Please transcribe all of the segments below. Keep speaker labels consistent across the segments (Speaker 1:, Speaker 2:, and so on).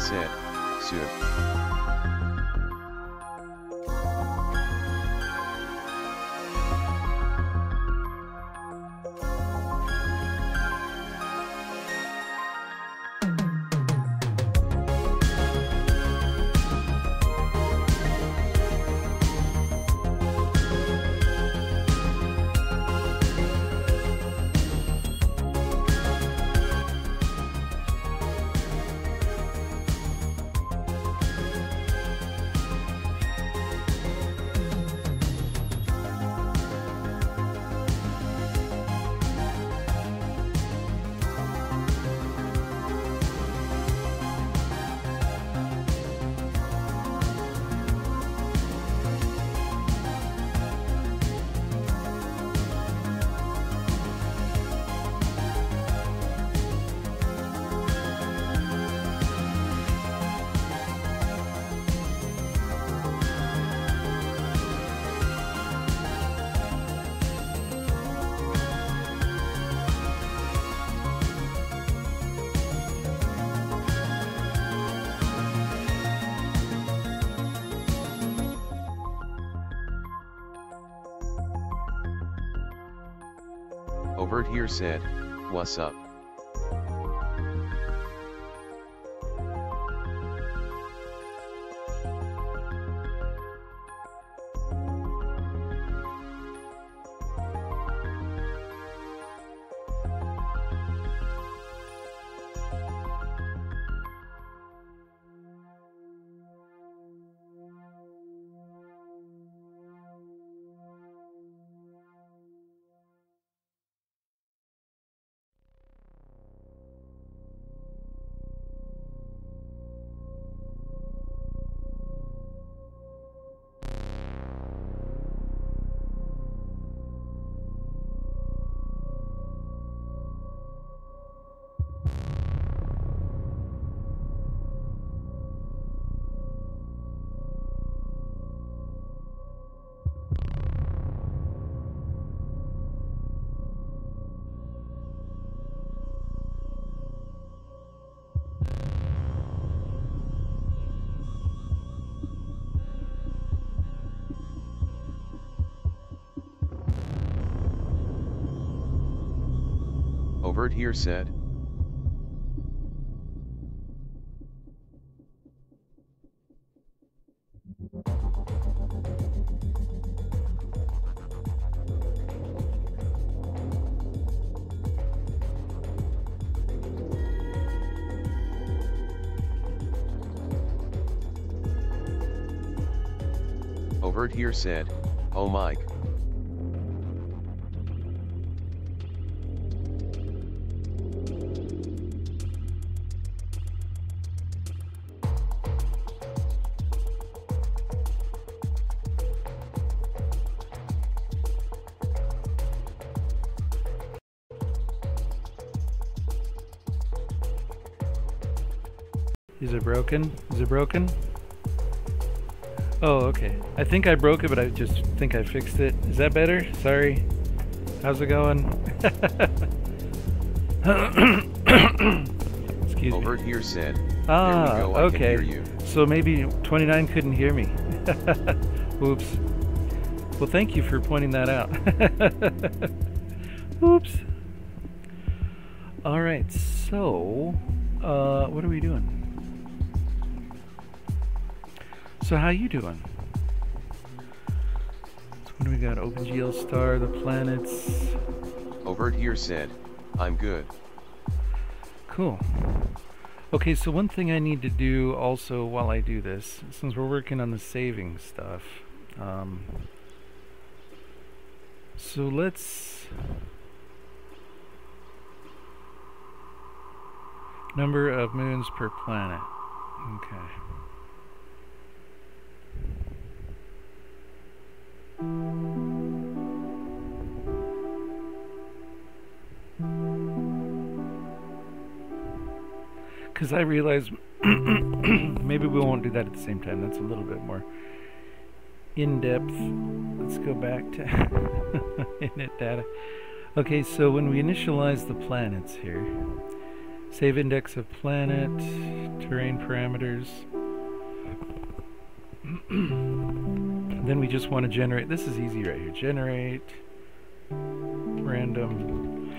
Speaker 1: 0x29 said, soon. Said, what's up? Overt here said, Overt here said, oh Mike.
Speaker 2: Broken? Is it broken? Oh, okay. I think I broke it, but I just think I fixed it. Is that better? Sorry. How's it going? Excuse me.
Speaker 1: Overt here said,
Speaker 2: Ah,
Speaker 1: go,
Speaker 2: okay.
Speaker 1: can hear you.
Speaker 2: So maybe 29 couldn't hear me. Oops. Well, thank you for pointing that out. Oops. All right. So, uh, what are we doing? So, how you doing? So, what do we got? OpenGL Star, the planets.
Speaker 1: Overt here said, I'm good.
Speaker 2: Cool. Okay, so one thing I need to do also while I do this, since we're working on the saving stuff, um, so let's number of moons per planet. Okay. Because I realize maybe we won't do that at the same time. That's a little bit more in depth. Let's go back to init data. Okay, so when we initialize the planets here, Save index of planet, terrain parameters. then we just want to generate, this is easy right here, generate random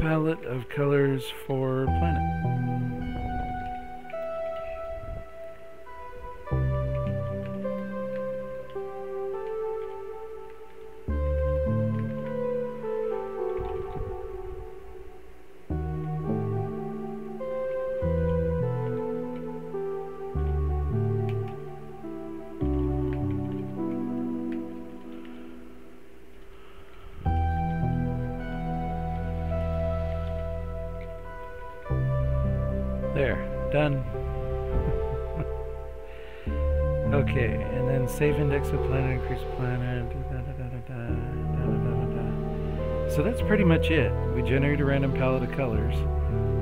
Speaker 2: palette of colors for planet. Planet, da, da, da, so that's pretty much it. We generate a random palette of colors.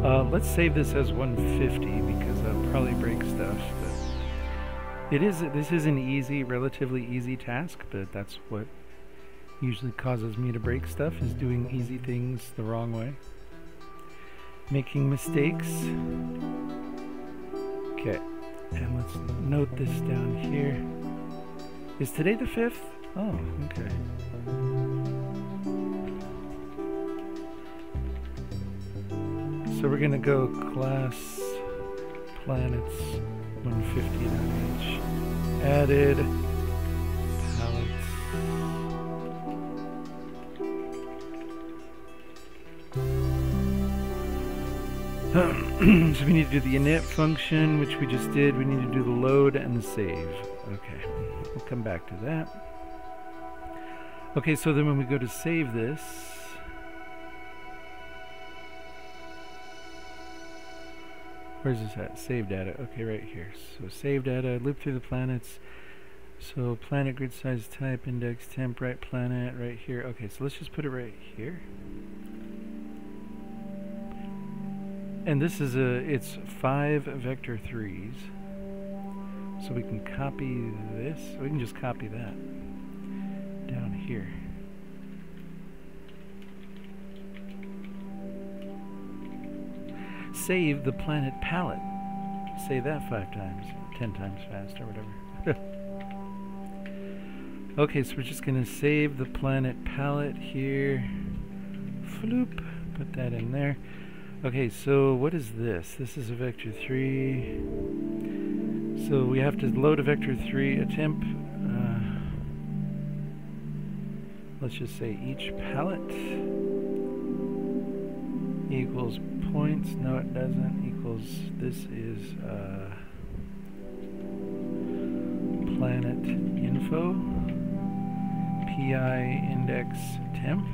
Speaker 2: Uh, let's save this as 150 because I'll probably break stuff. But it is. This is an easy, relatively easy task, but that's what usually causes me to break stuff is doing easy things the wrong way making mistakes. Okay, and let's note this down here. Is today the 5th? Oh, okay. So we're gonna go class planets 150 each. Added so we need to do the init function, which we just did. We need to do the load and the save. Okay, come back to that. Okay, so then when we go to save this, where's this at? Save data. Okay, right here. So save data, loop through the planets. So planet grid size type index temp right planet right here. Okay, so let's just put it right here. And this is a, it's five vector threes. So we can copy this, we can just copy that down here. Save the planet palette. Say that five times, ten times fast or whatever. okay, so we're just gonna save the planet palette here. Floop, put that in there. Okay, so what is this? This is a vector 3. So we have to load a vector 3, attempt. Uh, let's just say each pallet equals points. No, it doesn't. Equals, this is uh, planet info, pi index temp.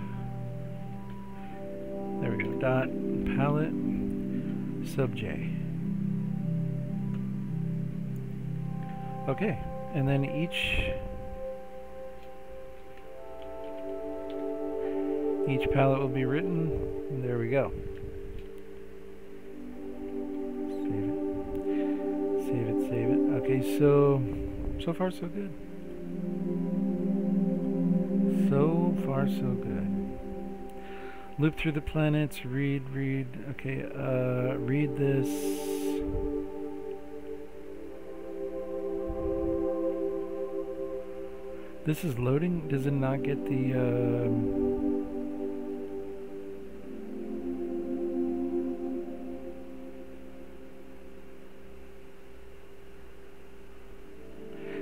Speaker 2: There we go. Dot palette sub j. Okay, and then each each palette will be written. There we go. Save it. Save it, save it. Okay, so so far so good. So far so good. Loop through the planets, read, read, okay, uh, read this. This is loading, does it not get the, um,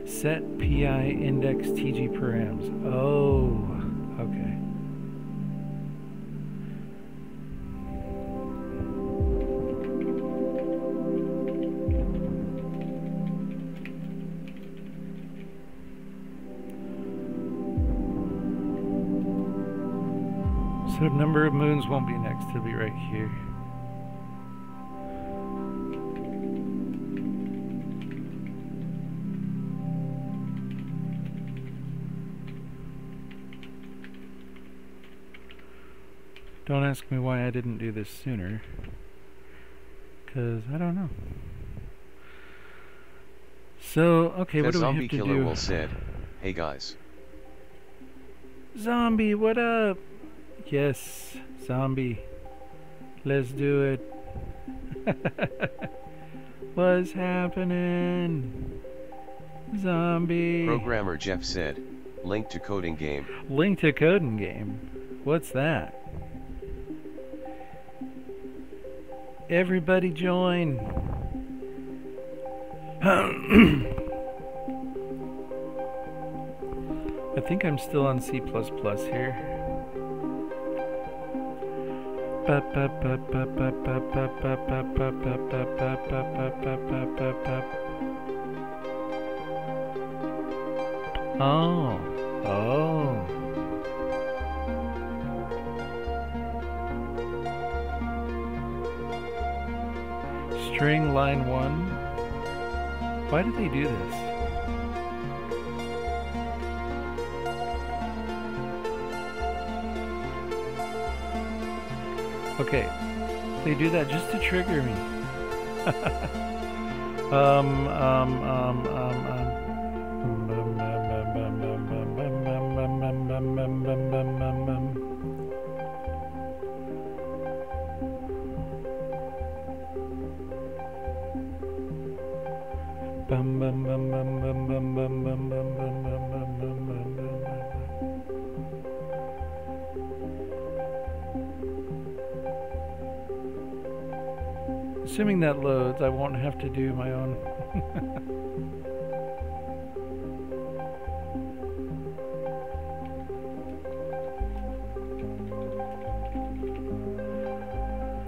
Speaker 2: set pi index tg params. Oh, okay. Of moons won't be next, it'll be right here. Don't ask me why I didn't do this sooner. Because I don't know. So, okay,
Speaker 1: the
Speaker 2: what do we have to do?
Speaker 1: Zombie killer will said, Hey guys.
Speaker 2: Zombie, what up? Yes, zombie. Let's do it. What's happening? Zombie.
Speaker 1: Programmer Jeff said, link to Codingame.
Speaker 2: Link to Codingame. What's that? Everybody join. I think I'm still on C++ here. Oh, oh. String line one. Why did they do this? Okay, they do that just to trigger me. um, um, um, um. I won't have to do my own.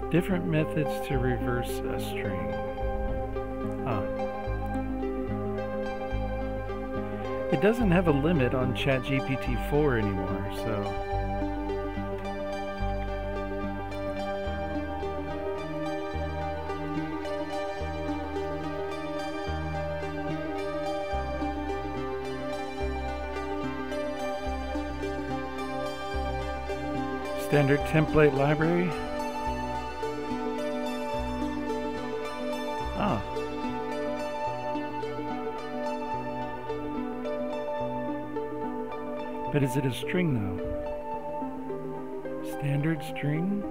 Speaker 2: Different methods to reverse a string. Ah. It doesn't have a limit on ChatGPT 4 anymore, so... Standard template library. Ah. But is it a string though? Standard string?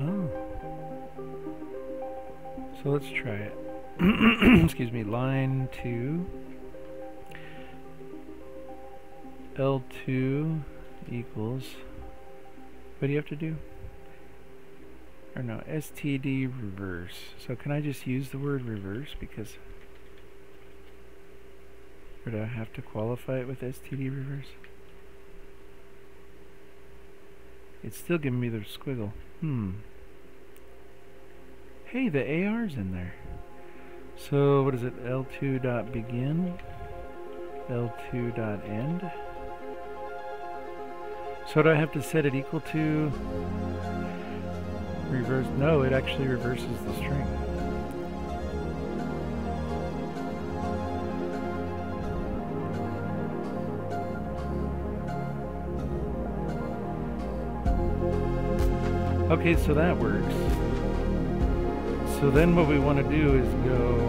Speaker 2: Oh. So let's try it. Excuse me, line 2. L2 equals what do you have to do? Or no, std reverse. So can I just use the word reverse because or do I have to qualify it with std reverse? It's still giving me the squiggle. Hmm. Hey, the AR's in there. So what is it? L2 dot begin, L2 dot end. So do I have to set it equal to reverse? No, it actually reverses the string. Okay, so that works. So then what we want to do is go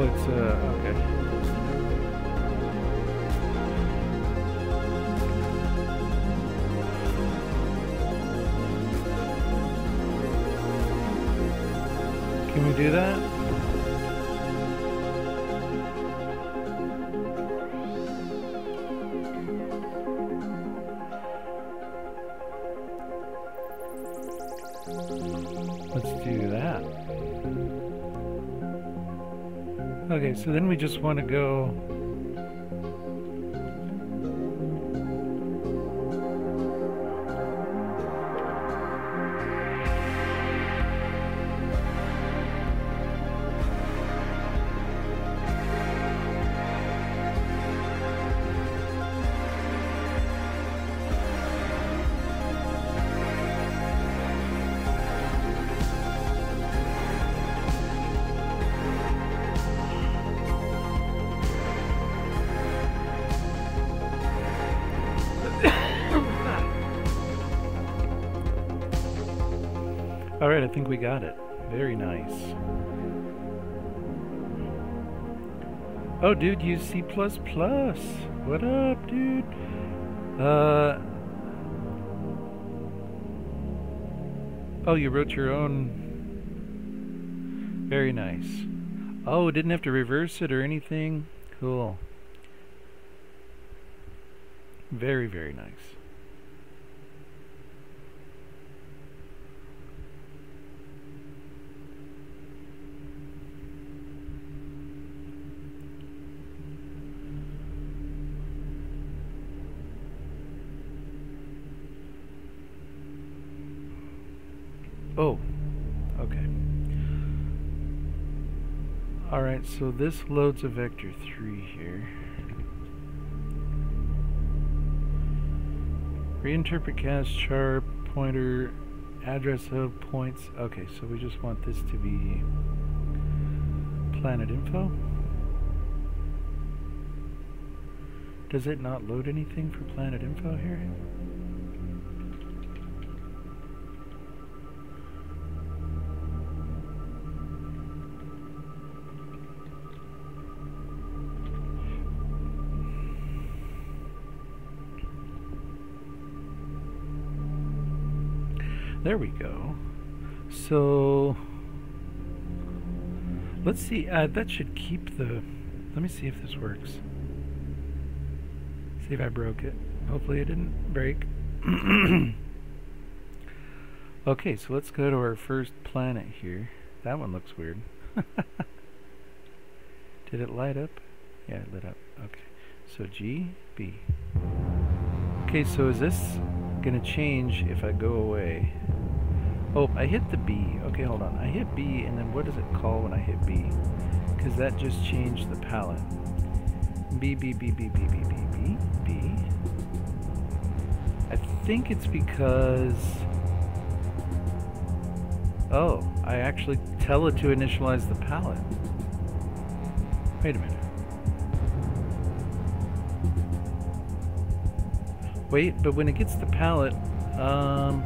Speaker 2: Oh, it's, uh, okay. Can we do that? So then we just want to go think we got it. Very nice. Oh, dude, use C++. What up, dude? Uh... Oh, you wrote your own... Very nice. Oh, didn't have to reverse it or anything? Cool. Very, very nice. Oh, okay. Alright, so this loads a vector 3 here. Reinterpret cast char pointer address of points. Okay, so we just want this to be planet info. Does it not load anything for planet info here? There we go. So let's see. Uh, that should keep the. Let me see if this works. See if I broke it. Hopefully it didn't break. okay, so let's go to our first planet here. That one looks weird. Did it light up? Yeah, it lit up. Okay. So G, B. Okay, so is this going to change if I go away? Oh, I hit the B. Okay, hold on. I hit B, and then what does it call when I hit B? Because that just changed the palette. B, B, B, B, B, B, B, B, B. I think it's because... Oh, I actually tell it to initialize the palette. Wait a minute. Wait, but when it gets the palette, um...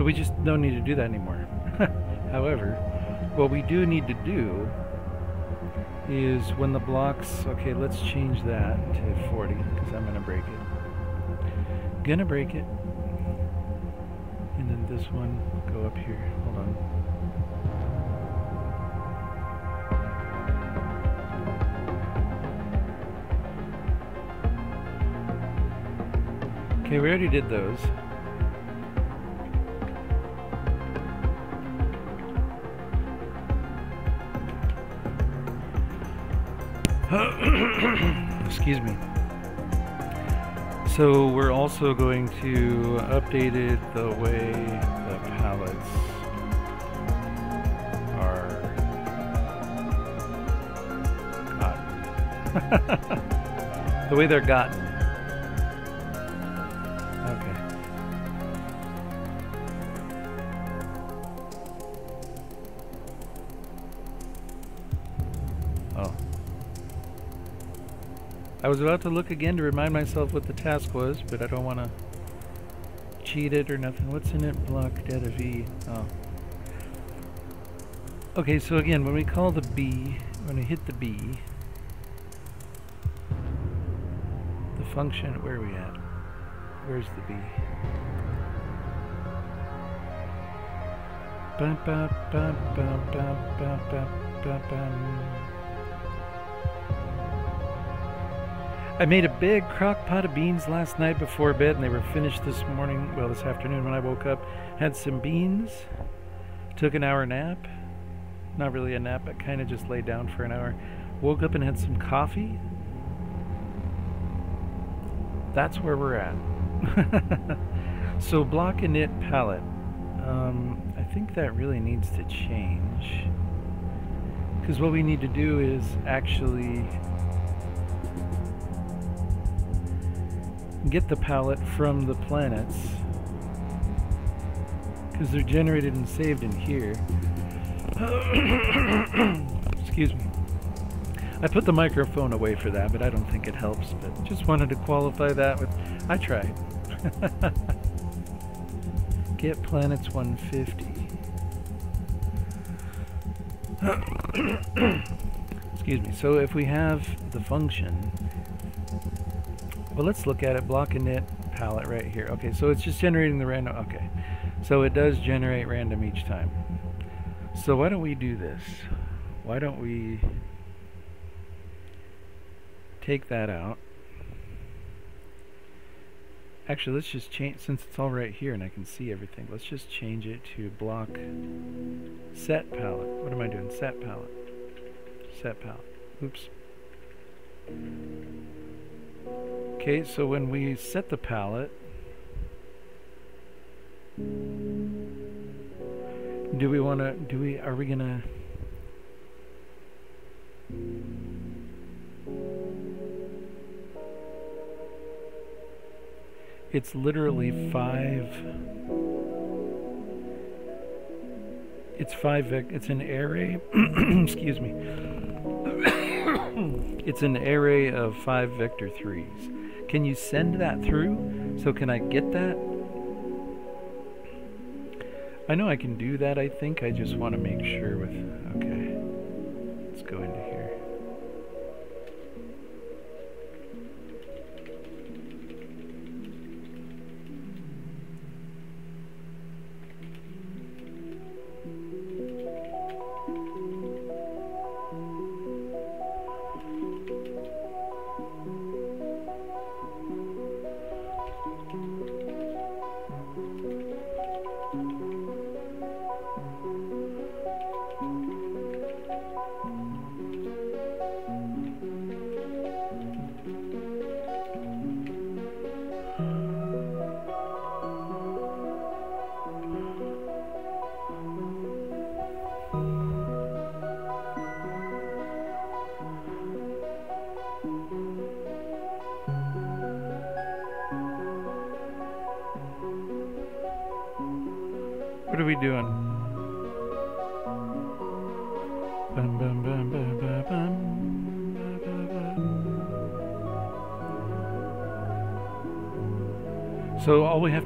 Speaker 2: So we just don't need to do that anymore. However, what we do need to do is when the blocks, okay, let's change that to 40 because I'm going to break it. Gonna break it. And then this one, go up here. Hold on. Okay, we already did those. Excuse me. So we're also going to update it the way the palettes are gotten. the way they're gotten. Oh. I was about to look again to remind myself what the task was, but I don't want to cheat it or nothing. What's in it? Block data V. Oh. Okay, so again, when we call the B, when we hit the B, the function, where are we at? Where's the B? Bum, bum, bum, I made a big crock pot of beans last night before bed, and they were finished this morning, well, this afternoon when I woke up. Had some beans, took an hour nap. Not really a nap, but kind of just laid down for an hour. Woke up and had some coffee. That's where we're at. so block and knit palette. Um, I think that really needs to change. Because what we need to do is actually get the palette from the planets because they're generated and saved in here. Excuse me. I put the microphone away for that, but I don't think it helps. But just wanted to qualify that with, I tried. get planets 150. Excuse me. So if we have the function, well, let's look at it. Block and init palette right here. Okay, so it's just generating the random. Okay, so it does generate random each time. So why don't we do this? Why don't we take that out? Actually, let's just change, since it's all right here and I can see everything, let's just change it to block set palette. What am I doing? Set palette. Set palette. Oops. Okay, so when we set the palette, do we want to, do we, are we going to It's literally five. It's five. It's an array. excuse me. It's an array of five vector threes. Can you send that through? So can I get that? I know I can do that. I think I just want to make sure with. Okay. Let's go into here.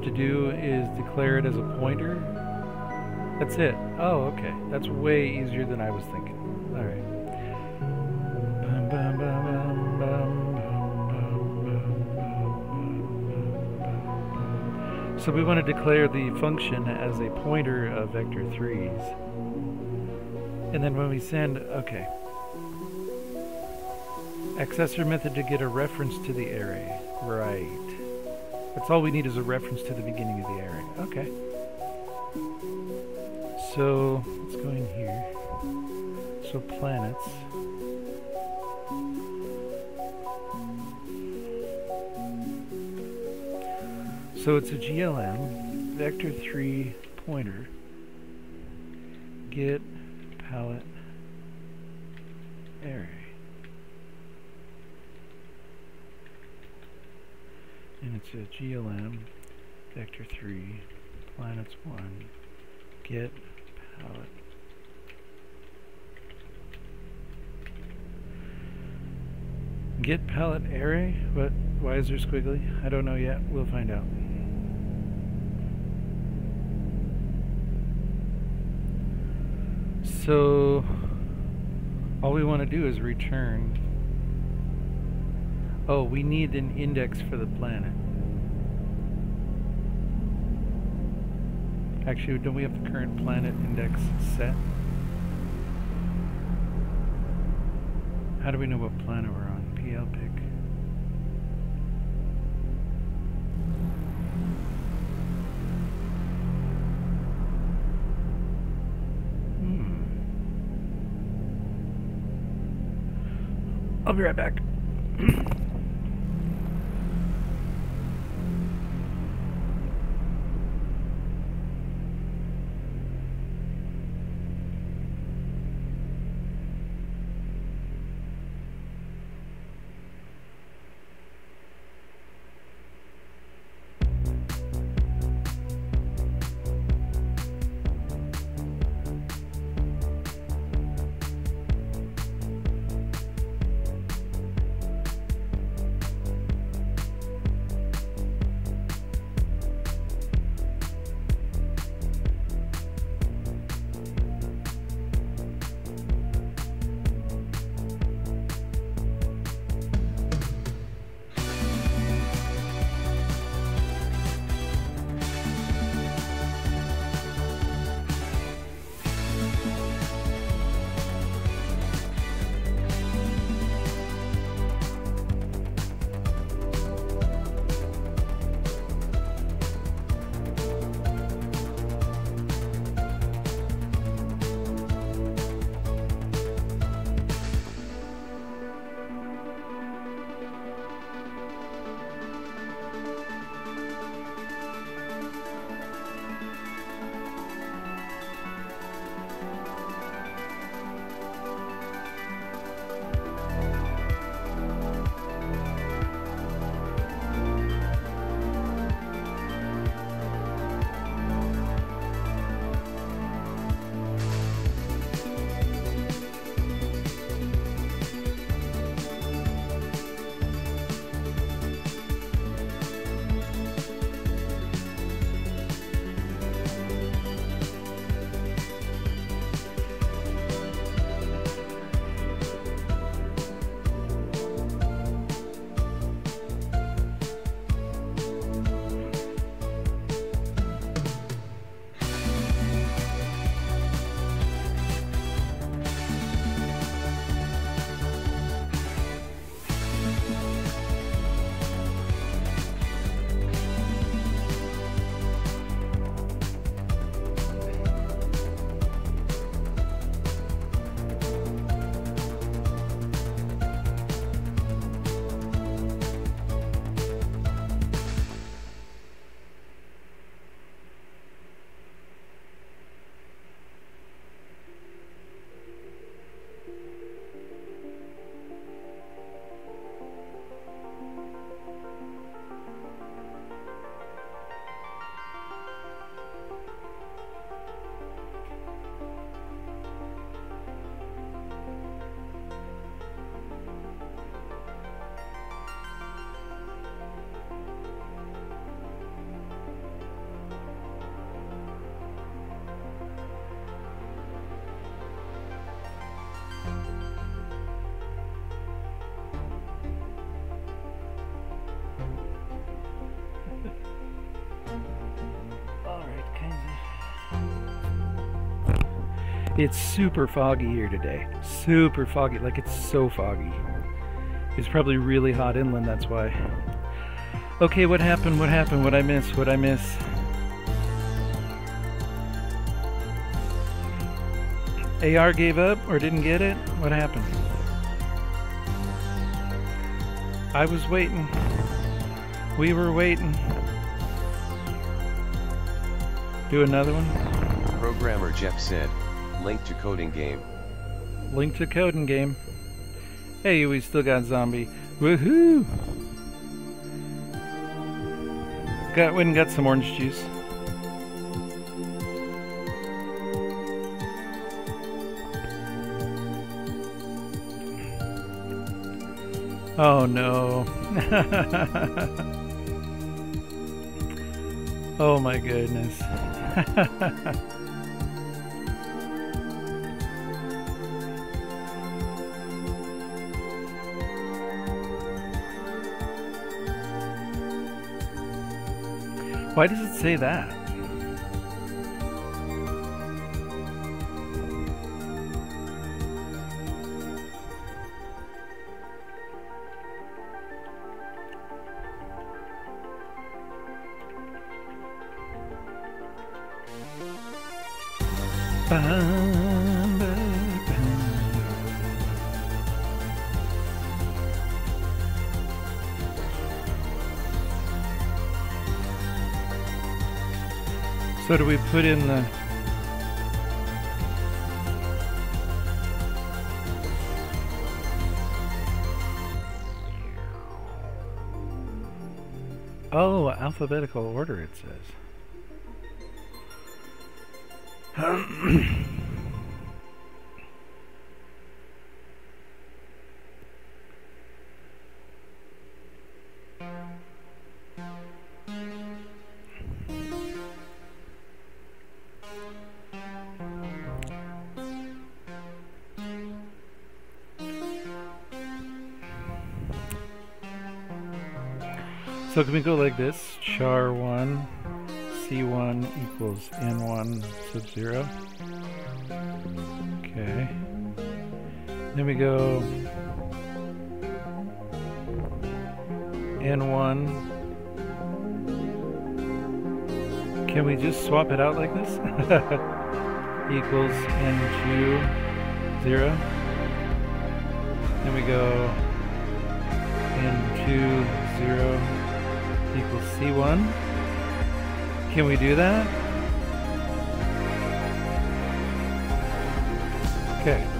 Speaker 2: to do is declare it as a pointer. That's it. Oh, okay. That's way easier than I was thinking. All right. So we want to declare the function as a pointer of vector 3s. And then when we send, okay. Accessor method to get a reference to the array. Right. That's all we need is a reference to the beginning of the array. Okay. So, let's go in here. So planets. So it's a GLM, vector 3 pointer, get palette array. And it's a GLM, vector 3, planets 1, get palette. Get palette array? What? Why is there squiggly? I don't know yet. We'll find out. So, all we want to do is return. Oh, we need an index for the planet. Actually, don't we have the current planet index set? How do we know what planet we're on? PL pick. Hmm. I'll be right back. It's super foggy here today. Super foggy. Like it's so foggy. It's probably really hot inland, that's why. Okay, what happened? What happened? What I miss? What I miss? AR gave up or didn't get it? What happened? I was waiting. We were waiting. Do another one?
Speaker 1: Programmer Jeff said, link to Codingame.
Speaker 2: Link to Codingame. Hey, we still got zombie. Woohoo! Got went and got some orange juice. Oh no. oh my goodness. Why does it say that? Bum, So do we put in the Oh, alphabetical order it says. Can we go like this? Char 1, C1 equals N1 sub 0. Okay. Then we go N1. Can we just swap it out like this? equals N2 0. Then we go N2 0 equals C1. Can we do that? Okay.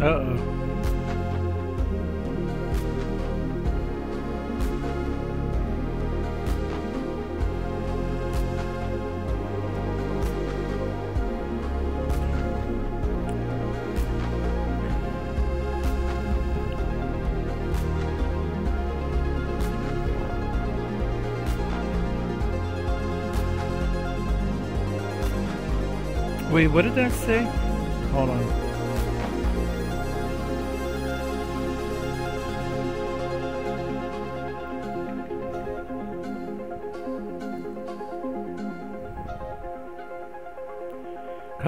Speaker 2: Uh-oh. Wait, what did that say? Hold on.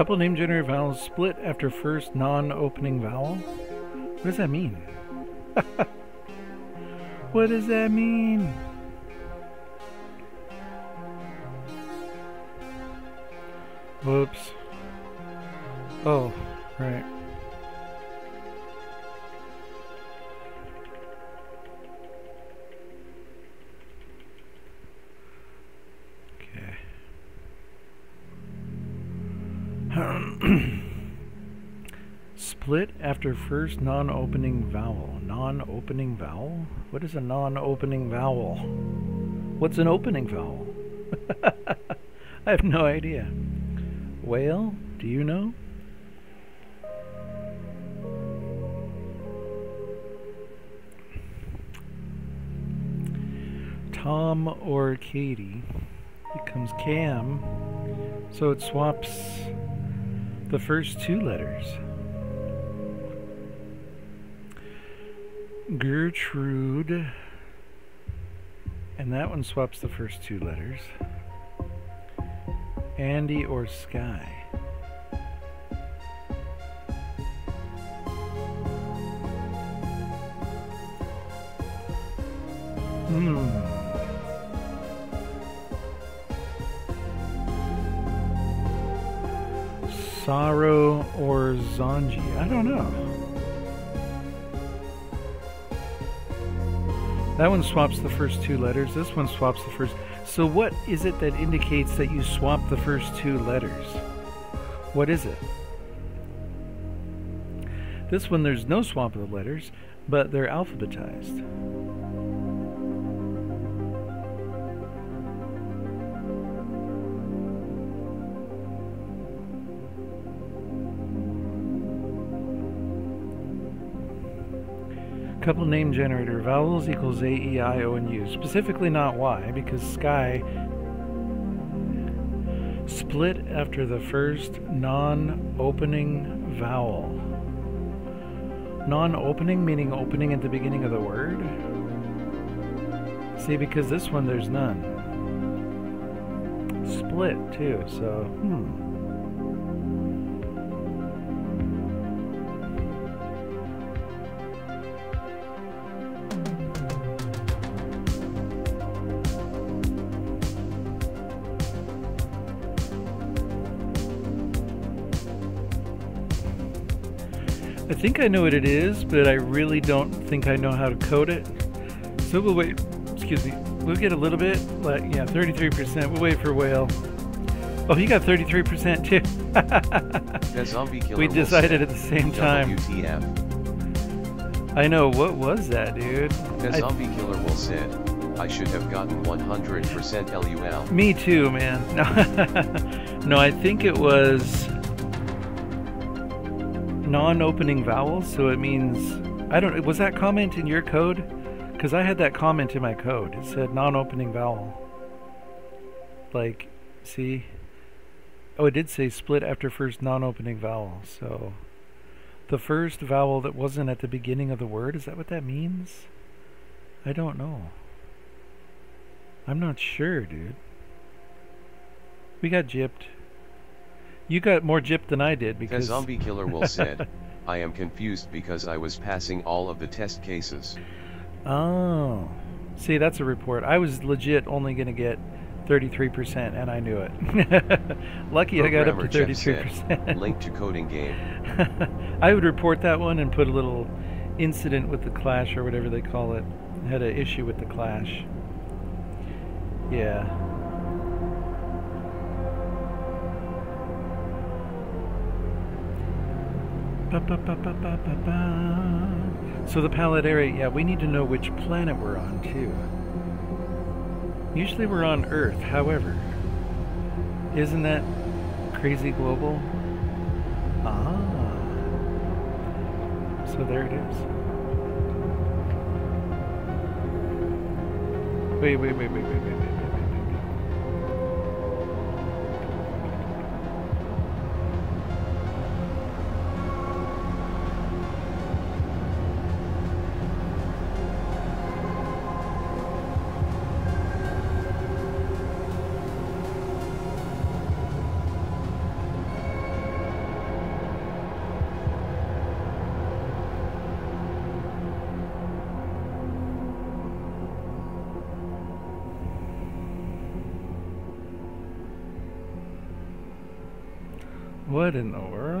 Speaker 2: Couple name generator vowels split after first non-opening vowel? What does that mean? what does that mean? First non-opening vowel. Non-opening vowel? What is a non-opening vowel? What's an opening vowel? I have no idea. Whale? Do you know? Tom or Katie becomes Cam, so it swaps the first two letters. Gertrude, and that one swaps the first two letters. Andy or Sky. Hmm. Sorrow or Zonji? I don't know. That one swaps the first two letters. This one swaps the first. So what is it that indicates that you swap the first two letters? What is it? This one, there's no swap of the letters, but they're alphabetized. Couple name generator vowels equals A, E, I, O, and U. Specifically not Y, because sky split after the first non-opening vowel. Non-opening meaning opening at the beginning of the word? See, because this one there's none. Split too, so hmm. Think I know what it is, but I really don't think I know how to code it. So we'll wait, excuse me, we'll get a little bit, like, yeah, 33%. We'll wait for Whale. Oh, he got 33% too. we decided at the same time.
Speaker 1: WTF.
Speaker 2: I know, what was that, dude?
Speaker 1: The zombie killer will said, I should have gotten 100% LUL.
Speaker 2: Me too, man. no, I think it was non-opening vowels, so it means I don't. Was that comment in your code? Because I had that comment in my code. It said non-opening vowel. Like, see. Oh, it did say split after first non-opening vowel. So, the first vowel that wasn't at the beginning of the word. Is that what that means? I don't know. I'm not sure, dude. We got gypped. You got more gypped than I did because...
Speaker 1: The zombie killer will said, I am confused because I was passing all of the test cases.
Speaker 2: Oh. See, that's a report. I was legit only going to get 33% and I knew it. Lucky I got up to 33%.
Speaker 1: Said, link to Codingame.
Speaker 2: I would report that one and put a little incident with the clash or whatever they call it. had an issue with the clash. Yeah. So the palette area, yeah, we need to know which planet we're on too. Usually we're on Earth, however. Isn't that crazy global? Ah. So there it is. Wait, wait, wait, wait, wait, wait, in the world?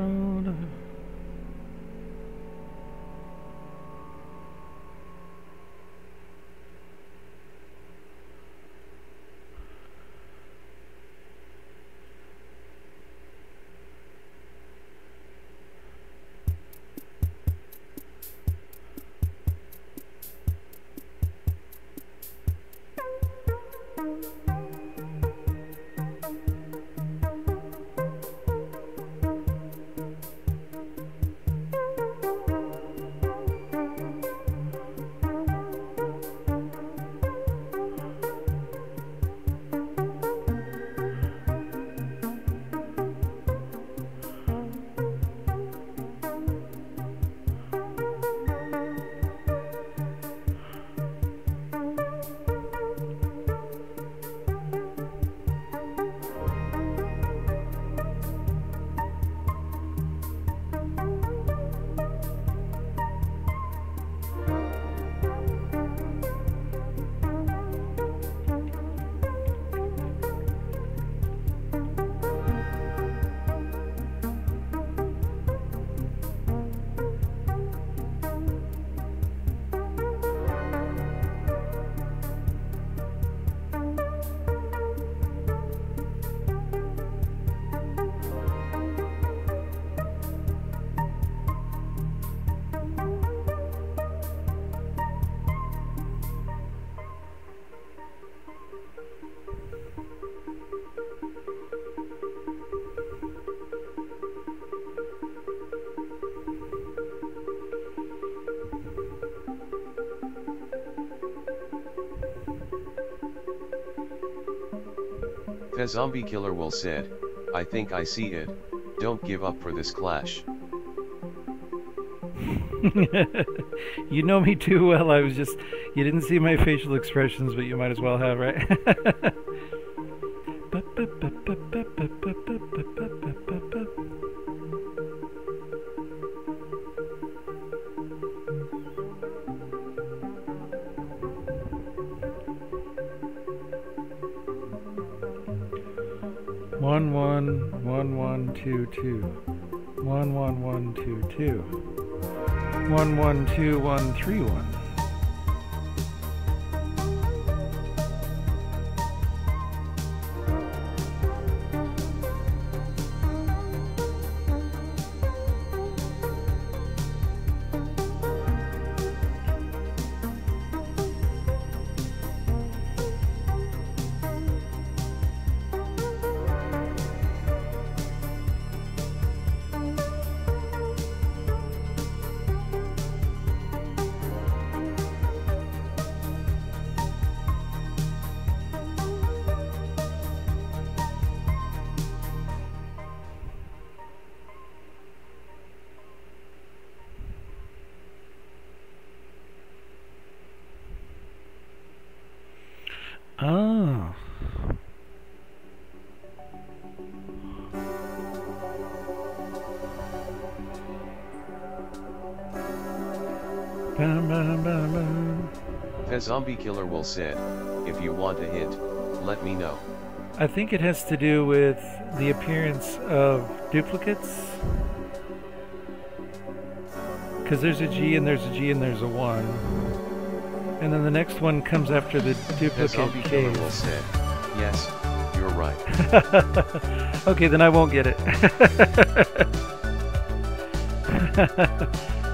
Speaker 1: The zombie killer will said, I think I see it, don't give up for this clash.
Speaker 2: you know me too well, I was just, you didn't see my facial expressions, but you might as well have, right? Oh.
Speaker 1: The zombie killer will said, if you want a hint, let me know.
Speaker 2: I think it has to do with the appearance of duplicates. Because there's a G and there's a G and there's a 1. And then the next one comes after the duplicate
Speaker 1: zombie will said, yes, you're right.
Speaker 2: okay, then I won't get it.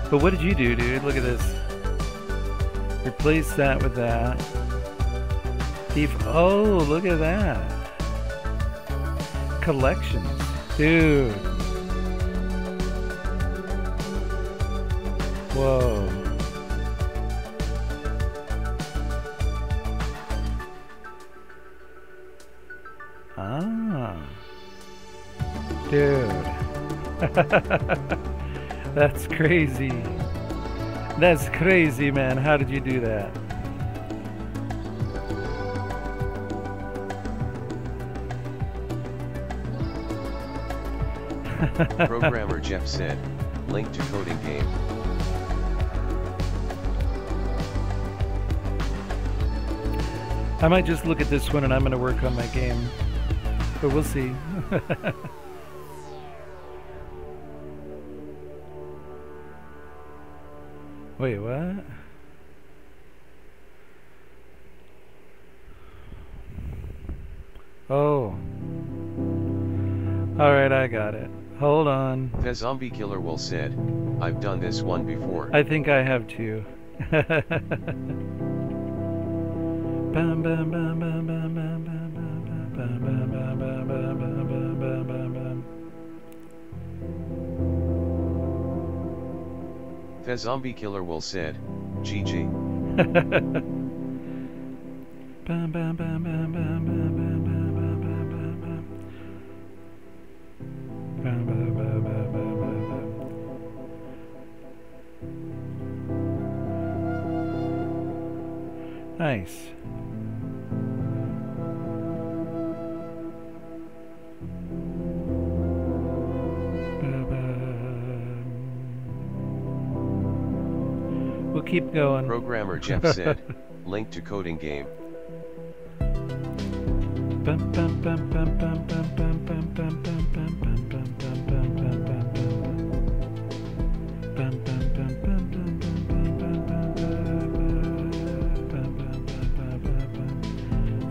Speaker 2: but what did you do, dude? Look at this. Replace that with that. Thief. Oh, look at that. Collections. Dude. Whoa. That's crazy. That's crazy, man. How did you do that?
Speaker 1: Programmer Jeff said, link to Codingame.
Speaker 2: I might just look at this one and I'm going to work on my game. But we'll see. Wait, what? Oh. Alright, I got it. Hold on.
Speaker 1: The zombie killer will said, I've done this one before.
Speaker 2: I think I have too. Bam, bam, bam,
Speaker 1: The zombie killer will said, GG.
Speaker 2: Bam, keep going.
Speaker 1: Programmer Jeff said, link to
Speaker 2: Codingame.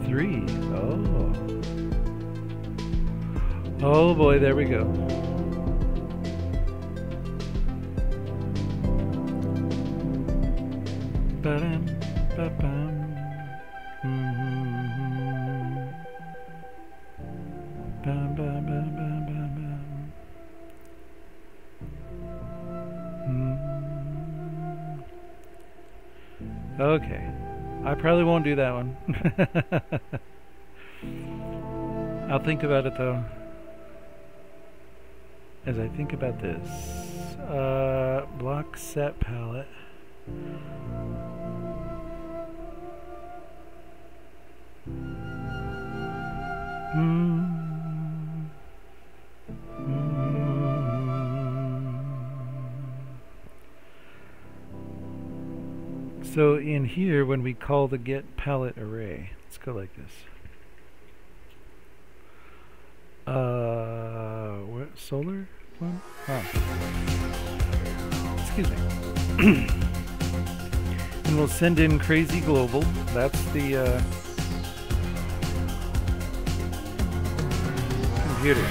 Speaker 2: Three. Oh. Oh boy, there we go. Okay. I probably won't do that one. I'll think about it though. As I think about this, uh, block set palette. So in here, when we call the get palette array, let's go like this. Uh, what, solar one? Excuse me. and we'll send in crazy global. That's the uh, computer.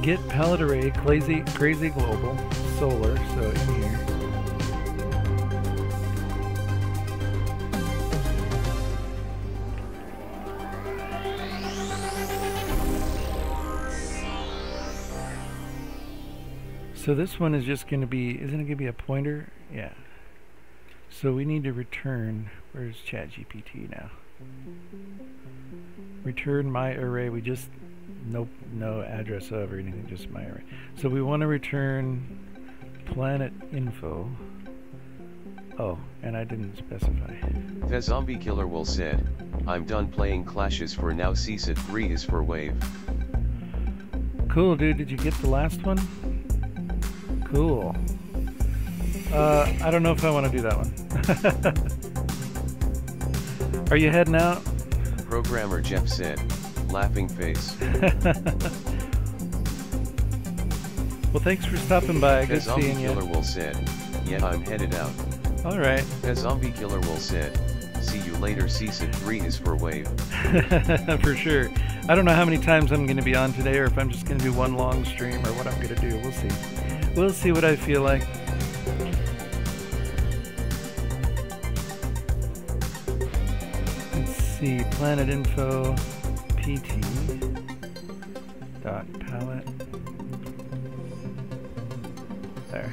Speaker 2: Get palette array crazy crazy global solar so in here So this one is just going to be, isn't it going to be a pointer? Yeah. So we need to return, where's ChatGPT now? Return my array. We just, nope, no address of or anything, just my array. So we want to return planet info. Oh, and I didn't specify.
Speaker 1: The zombie killer will said, I'm done playing clashes for now CSAT 3 is for wave.
Speaker 2: Cool, dude. Did you get the last one? Cool. Uh, I don't know if I want to do that one. Are you heading out?
Speaker 1: Programmer Jeff said, laughing face.
Speaker 2: well, thanks for stopping by. Good
Speaker 1: zombie
Speaker 2: seeing
Speaker 1: killer
Speaker 2: you.
Speaker 1: will said, yeah I'm headed out.
Speaker 2: All right.
Speaker 1: The zombie killer will said, see you later CSAT 3 is for wave.
Speaker 2: for sure. I don't know how many times I'm going to be on today or if I'm just going to do one long stream or what I'm going to do. We'll see. We'll see what I feel like. Let's see. Planet info pt dot palette. There.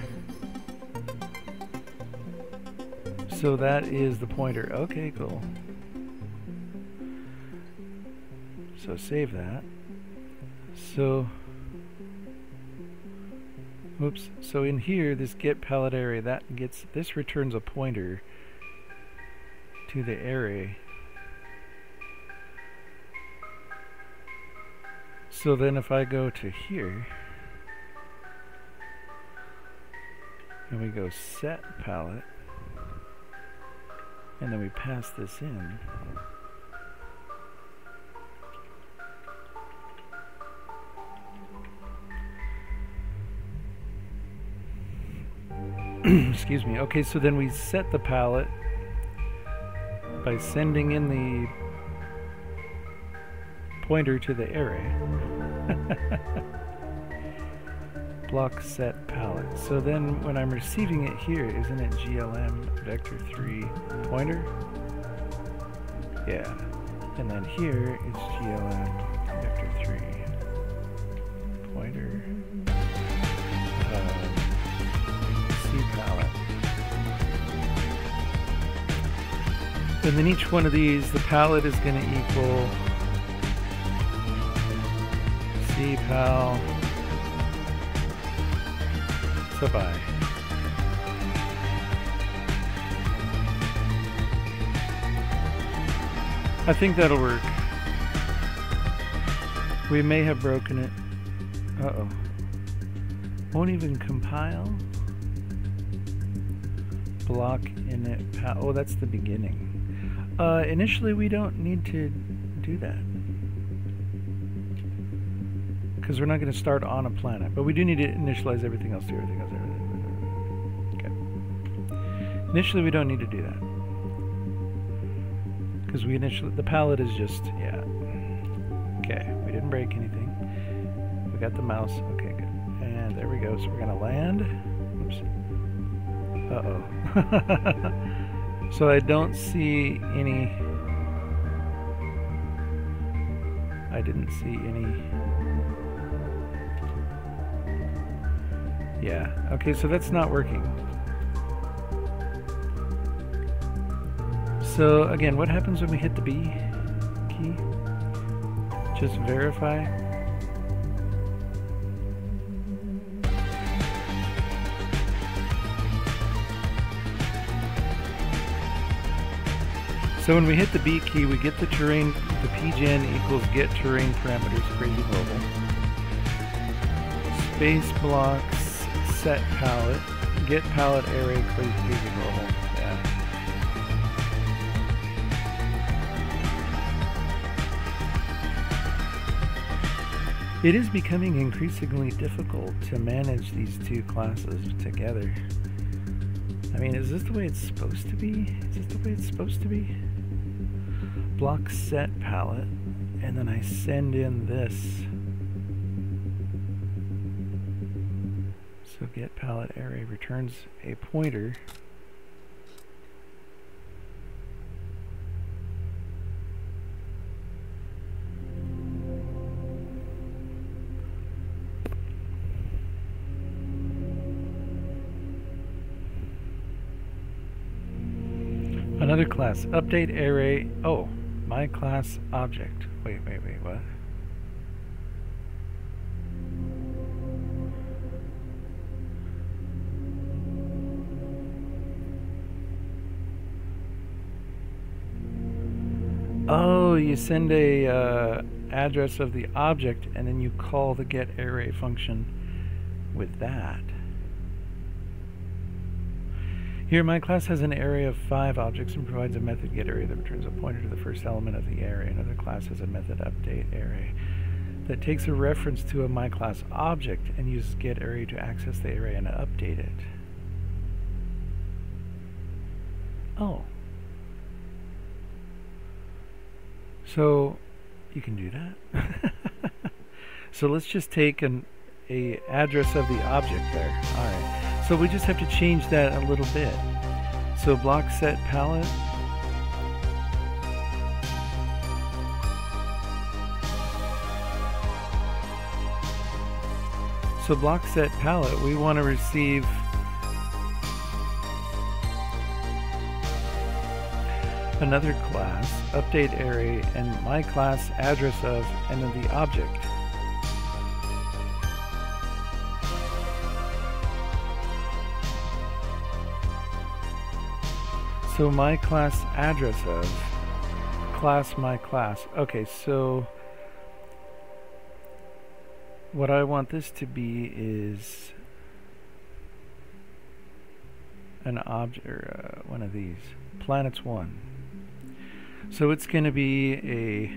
Speaker 2: So that is the pointer. Okay, cool. So save that. So, oops. So in here, this get palette array, that gets, this returns a pointer to the array. So then if I go to here, and we go set palette, and then we pass this in, excuse me. Okay, so then we set the palette by sending in the pointer to the array. Block set palette. So then when I'm receiving it here, isn't it GLM vector 3 pointer? Yeah. And then here is GLM And then each one of these, the palette is going to equal C pal sub i. I think that'll work. We may have broken it. Uh-oh. Won't even compile. Block init pal. Oh, that's the beginning. Uh, initially, we don't need to do that. Because we're not going to start on a planet. But we do need to initialize everything else, do everything else, everything. Okay. Initially, we don't need to do that. Because we initially, the palette is just, yeah. Okay, we didn't break anything. We got the mouse. Okay, good. And there we go. So we're going to land. Oops. Uh-oh. So I don't see any... I didn't see any... Yeah, okay, so that's not working. So again, what happens when we hit the B key? Just verify. So when we hit the B key, we get the terrain, the pgen equals get terrain parameters crazy global. Space blocks set palette, get palette array crazy global. Yeah. It is becoming increasingly difficult to manage these two classes together. I mean, is this the way it's supposed to be? Is this the way it's supposed to be? Block set palette and then I send in this so get palette array returns a pointer Another class, update array. Oh, my class object. Wait, wait, wait, what? Oh, you send a uh, address of the object and then you call the get array function with that. Here, my class has an array of five objects and provides a method get array that returns a pointer to the first element of the array. Another class has a method update array that takes a reference to a my class object and uses get array to access the array and update it. Oh. So you can do that. so let's just take an a address of the object there. All right. So we just have to change that a little bit. So block set palette. So block set palette, we want to receive another class, update array, and my class address of, and then the object. So my class address of class my class. Okay, so what I want this to be is an object uh, one of these planets one. So it's going to be a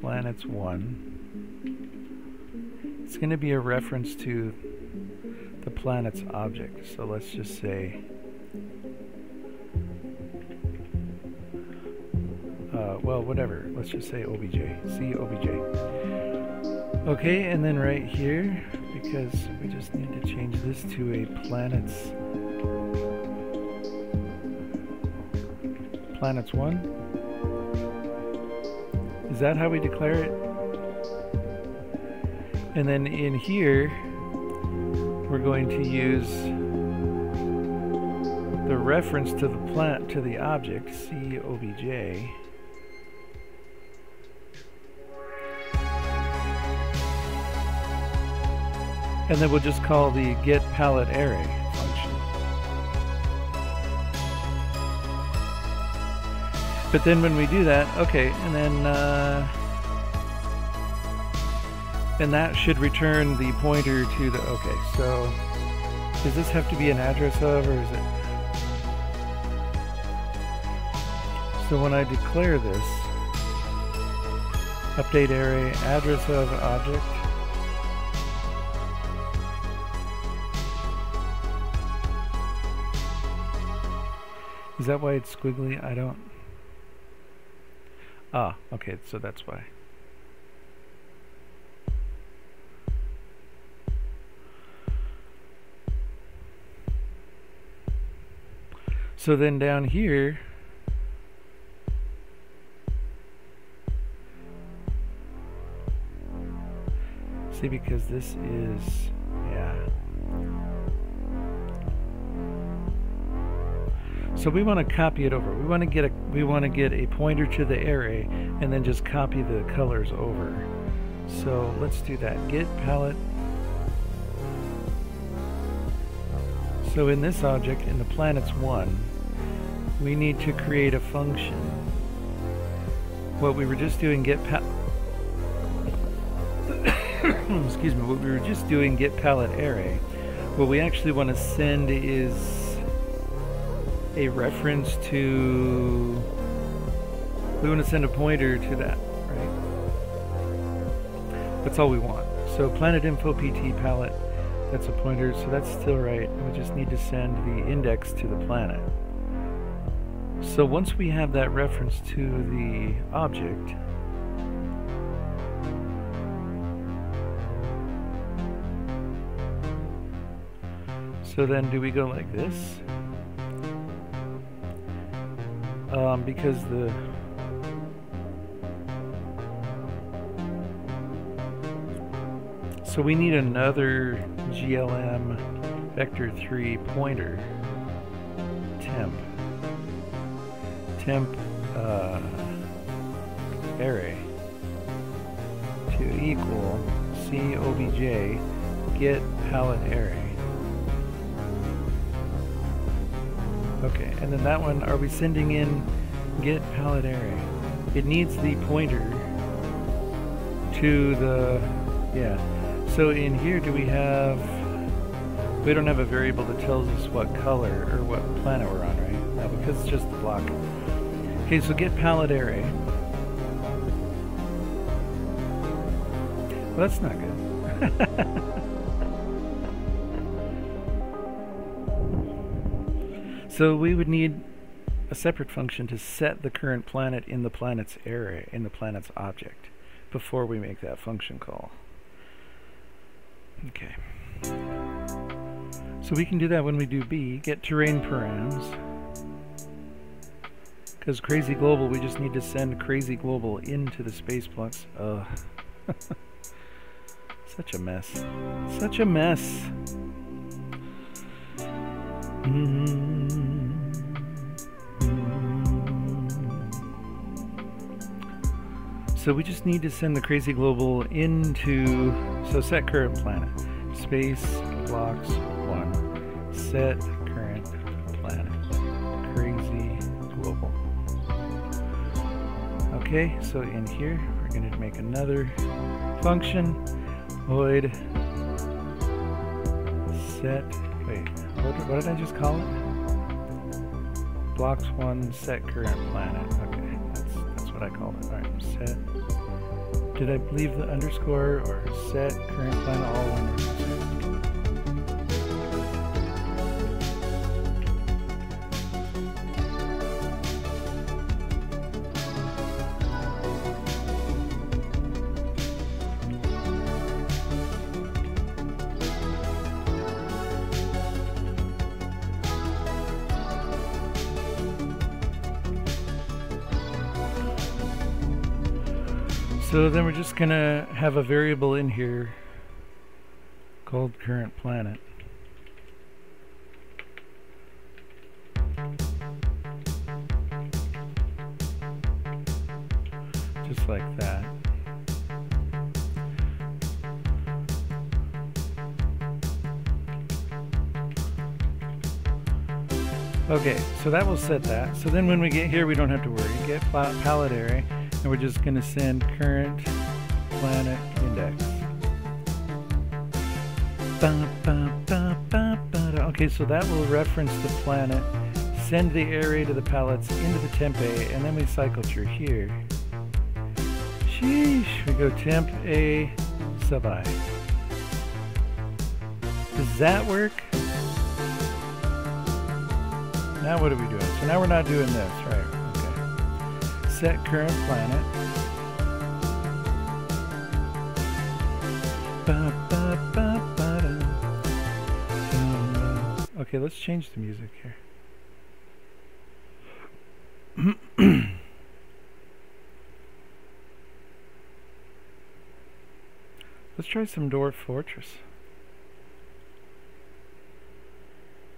Speaker 2: planets one. It's going to be a reference to the planet's object. So let's just say uh, well, whatever. Let's just say OBJ. C OBJ. Okay, and then right here, because we just need to change this to a planets planets one. Is that how we declare it? And then in here, we're going to use the reference to the plant to the object, C and then we'll just call the get palette array function. But then when we do that, okay, and then uh, and that should return the pointer to the, okay, so does this have to be an address of or is it? So when I declare this, update array address of object, Is that why it's squiggly? I don't... Ah, okay, so that's why. So then down here, see because this is, yeah. So we want to copy it over. We want to get a we want to get a pointer to the array and then just copy the colors over. So let's do that. Get palette. So in this object, in the planets one, we need to create a function. What we were just doing, get pa excuse me, what we were just doing, get palette array. What we actually want to send is a reference to, we want to send a pointer to that, right? That's all we want. So planet info pt palette, that's a pointer, so that's still right. We just need to send the index to the planet. So once we have that reference to the object, so then do we go like this? Um, because the so we need another GLM vector 3 pointer temp temp uh, array to equal cobj get palette array. Okay, and then that one, are we sending in get palette array? It needs the pointer to the, yeah. So in here, do we have, we don't have a variable that tells us what color or what planet we're on, right? No, because it's just the block. Okay, so get array. Well, that's not good. so we would need a separate function to set the current planet in the planet's array, in the planet's object, before we make that function call. Okay. So we can do that when we do B, get terrain params. Because Crazy Global, we just need to send Crazy Global into the space blocks. Ugh. Such a mess. Such a mess. Mm-hmm. So we just need to send the Crazy Global into, so set current planet, space blocks 1, set current planet, Crazy Global. Okay, so in here, we're going to make another function, void set, wait, what, what did I just call it? Blocks 1 set current planet. What I called it. Alright, set. Did I leave the underscore or set current plan all one? So then we're just going to have a variable in here called current planet. Just like that. Okay, so that will set that. So then when we get here, we don't have to worry. Get palette array and we're just going to send current planet index. Okay, so that will reference the planet, send the array to the palettes into the temp A, and then we cycle through here. Sheesh, we go temp A sub I. Does that work? Now what are we doing? So now we're not doing this, right? Set current planet. Ba, hmm. okay, let's change the music here. let's try some Dwarf Fortress.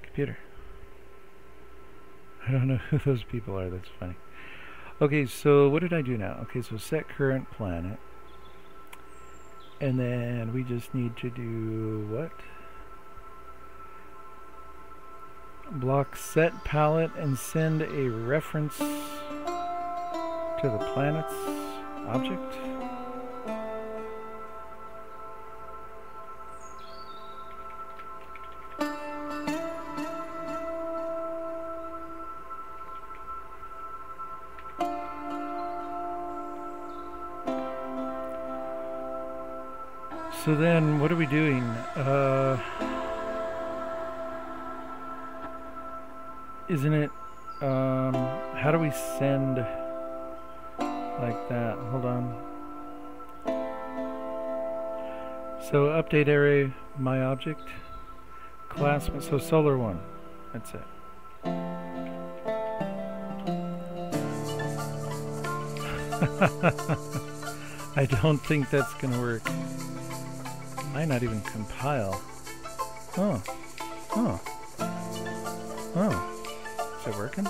Speaker 2: Computer. I don't know who those people are. That's funny. Okay, so what did I do now? Okay, so set current planet. And then we just need to do what? Block set palette and send a reference to the planet's object. So then, what are we doing? Uh, isn't it, um, how do we send like that? Hold on. So update array, my object, class, so solar one, that's it. I don't think that's going to work. Not even compile. Oh. Oh. Oh. Is it working?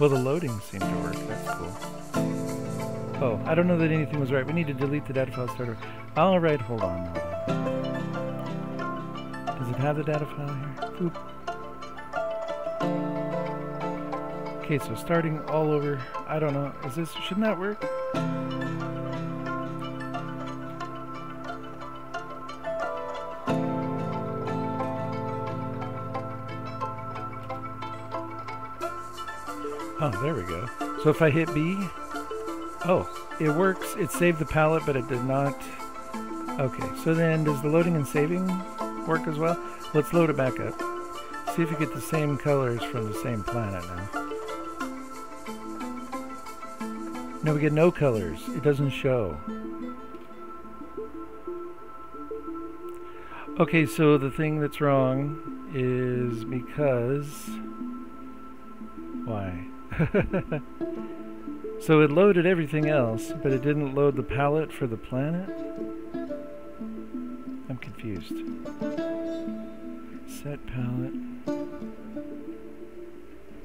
Speaker 2: Well, the loading seemed to work. That's cool. Oh, I don't know that anything was right. We need to delete the data file starter. All right, hold on. Does it have the data file here? Okay, so starting all over. I don't know. Is this, shouldn't that work? There we go. So if I hit B, oh, it works. It saved the palette, but it did not. Okay, so then does the loading and saving work as well? Let's load it back up. See if we get the same colors from the same planet now. No, we get no colors. It doesn't show. Okay, so the thing that's wrong is because... So it loaded everything else, but it didn't load the palette for the planet? I'm confused. Set palette.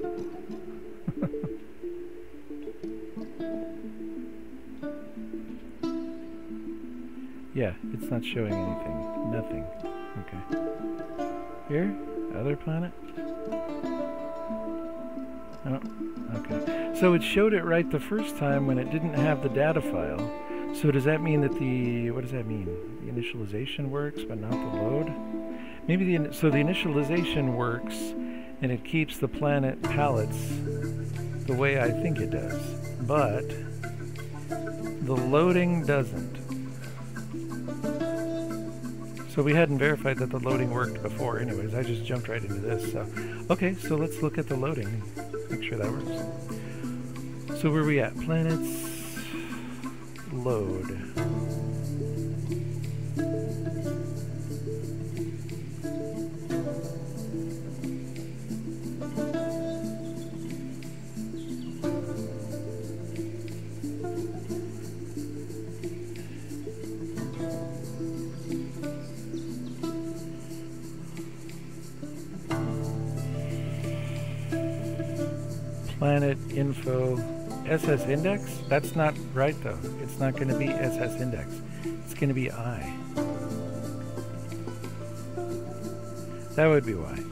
Speaker 2: yeah, it's not showing anything. Nothing. So it showed it right the first time when it didn't have the data file. So does that mean that the, what does that mean? The initialization works, but not the load? Maybe the, so the initialization works, and it keeps the planet palettes the way I think it does. But the loading doesn't. So we hadn't verified that the loading worked before anyways. I just jumped right into this. So, okay, so let's look at the loading. Make sure that works. So where are we at? Planets load. planet info SS index? That's not right though. It's not going to be SS index. It's going to be I. That would be why.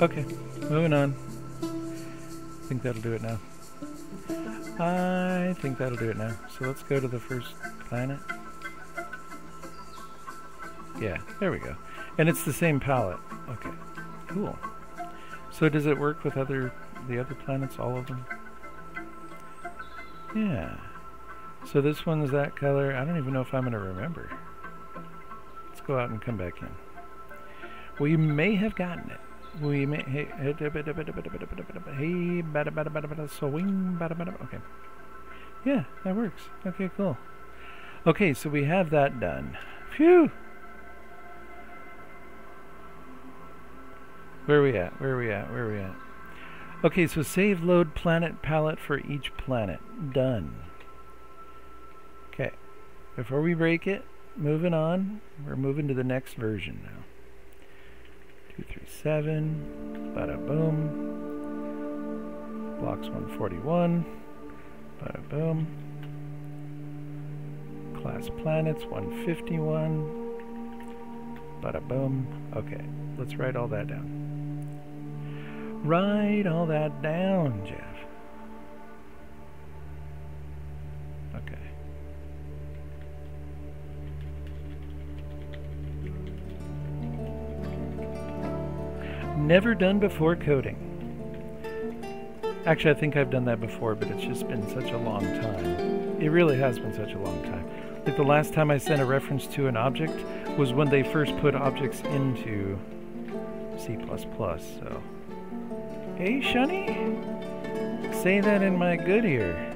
Speaker 2: okay, moving on. I think that'll do it now. I think that'll do it now. So let's go to the first planet. Yeah, there we go. And it's the same palette. Okay, cool. So does it work with other the other planets, all of them? Yeah. So this one's that color. I don't even know if I'm going to remember. Let's go out and come back in. We may have gotten it. We may. Hey. Okay. Yeah, that works. Okay, cool. Okay, so we have that done. Phew. Where are we at? Where are we at? Where are we at? Okay, so save load planet palette for each planet. Done. Okay. Before we break it, moving on, we're moving to the next version now. 237, bada boom. Blocks 141. Bada boom. Class planets 151. Bada boom. Okay, let's write all that down. Write all that down, Jeff. Okay. Never done before coding. Actually, I think I've done that before, but it's just been such a long time. It really has been such a long time. Like the last time I sent a reference to an object was when they first put objects into C++, so... Hey, Shunny? Say that in my good ear.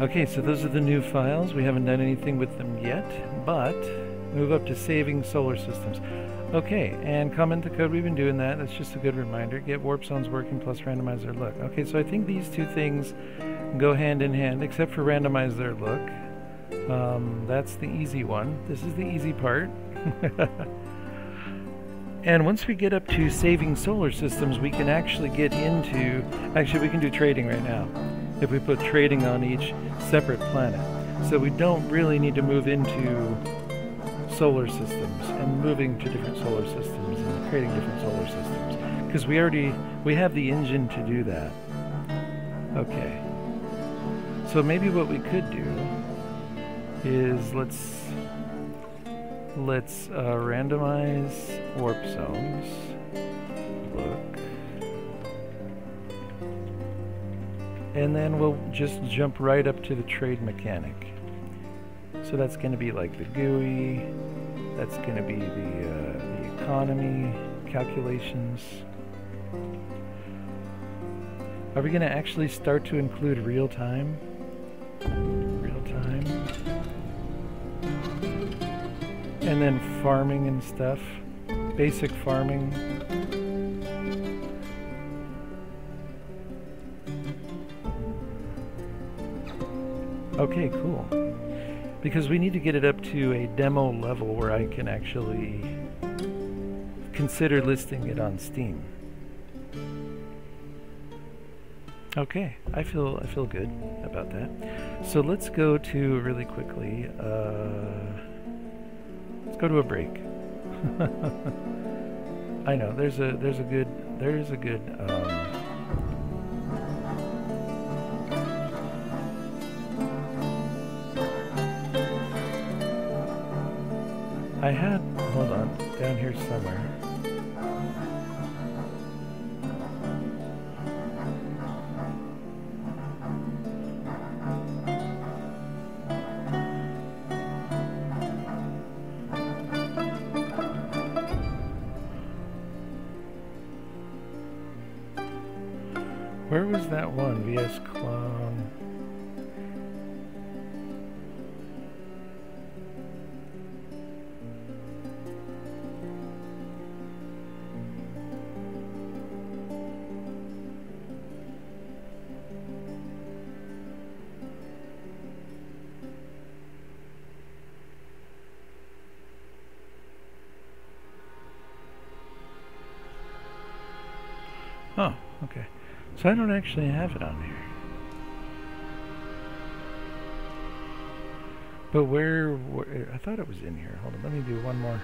Speaker 2: Okay, so those are the new files. We haven't done anything with them yet, but move up to saving solar systems. Okay, and comment the code. We've been doing that. That's just a good reminder. Get warp zones working plus randomize their look. Okay, so I think these two things go hand in hand, except for randomize their look. Um, that's the easy one. This is the easy part. and once we get up to saving solar systems, we can actually get into... Actually, we can do trading right now. If we put trading on each separate planet. So we don't really need to move into solar systems and moving to different solar systems and creating different solar systems because we already we have the engine to do that okay so maybe what we could do is let's let's uh, randomize warp zones look and then we'll just jump right up to the trade mechanic so that's going to be like the GUI, that's going to be the, uh, the economy calculations. Are we going to actually start to include real time? And then farming and stuff. Basic farming. Okay, cool because we need to get it up to a demo level where I can actually consider listing it on Steam. Okay, I feel I feel good about that. So let's go to really quickly. Uh, go to a break. I know there's a there's a good there's a good. Um, I had, hold on, down here somewhere. So I don't actually have it on here. But where, where, I thought it was in here. Hold on, let me do one more.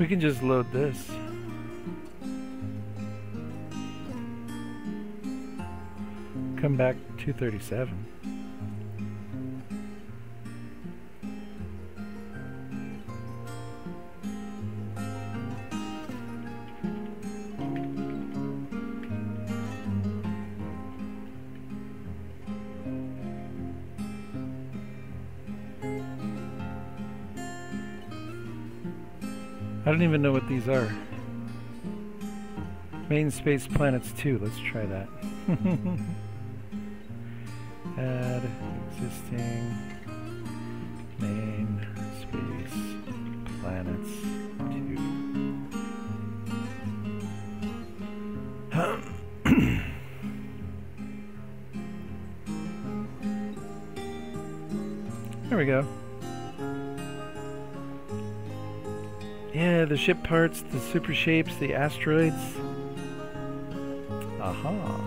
Speaker 2: We can just load this. Back 237. I don't even know what these are. Main space planets 2. Let's try that. space planets two. there we go. Yeah, the ship parts, the super shapes, the asteroids. Aha.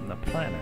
Speaker 2: And the planet.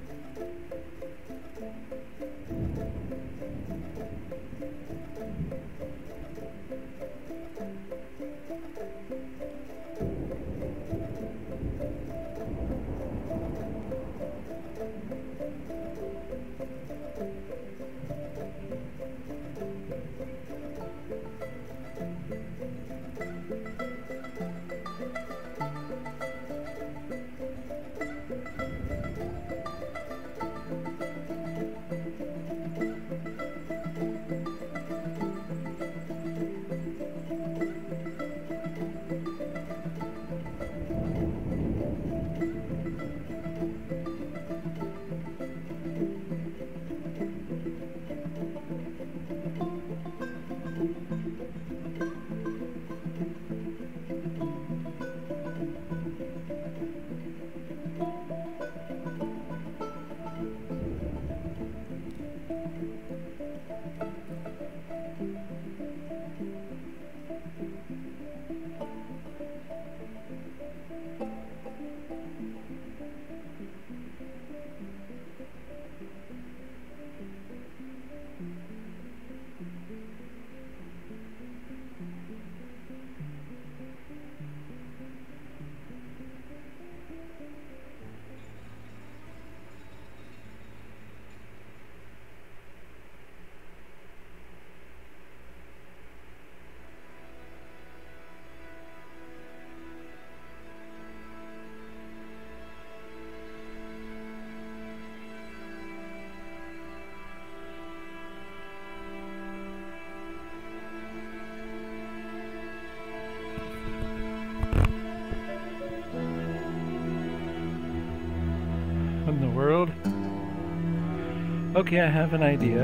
Speaker 2: Okay, I have an idea.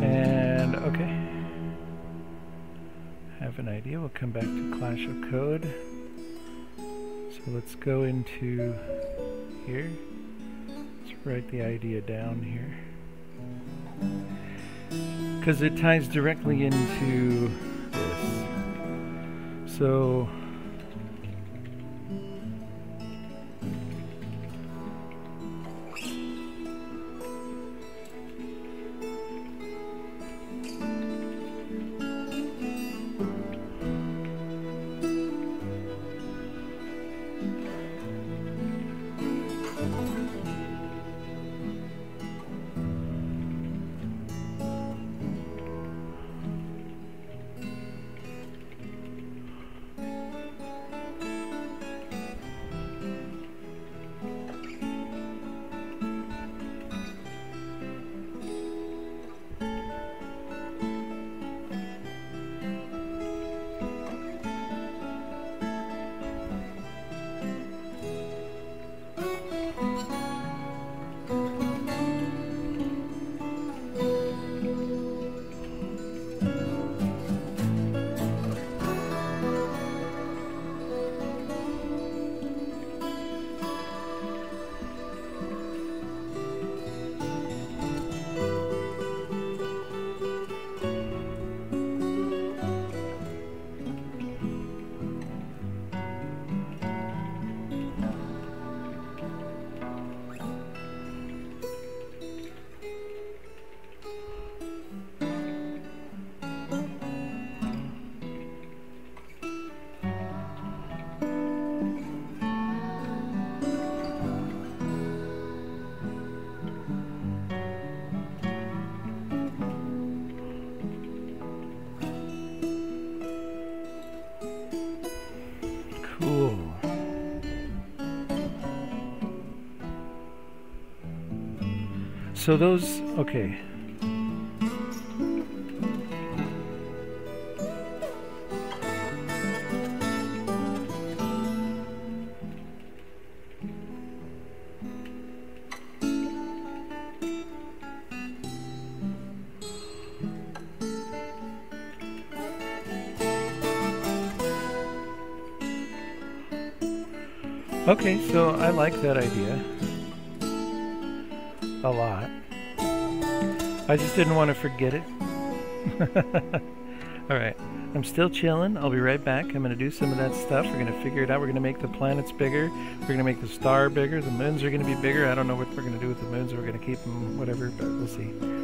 Speaker 2: And, okay. Have an idea. We'll come back to Clash of Code. So let's go into here. Let's write the idea down here. Because it ties directly into this. So so those, okay. Okay, so I like that idea a lot. I just didn't want to forget it. Alright, I'm still chilling. I'll be right back. I'm going to do some of that stuff. We're going to figure it out. We're going to make the planets bigger. We're going to make the star bigger. The moons are going to be bigger. I don't know what we're going to do with the moons. We're going to keep them whatever, but we'll see.